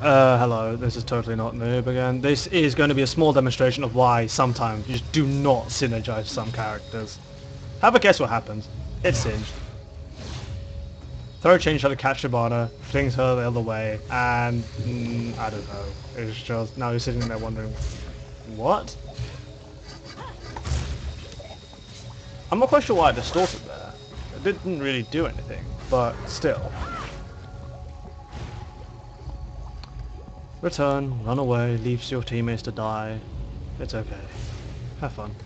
Uh, hello, this is totally not noob again. This is going to be a small demonstration of why sometimes you just do not synergize some characters. Have a guess what happens. It's Singed. Throw chains her to catch Shyvana, flings her the other way, and mm, I don't know. It's just now you're sitting there wondering, what? I'm not quite sure why I distorted there. It didn't really do anything, but still. Return, run away, leaves your teammates to die. It's okay. Have fun.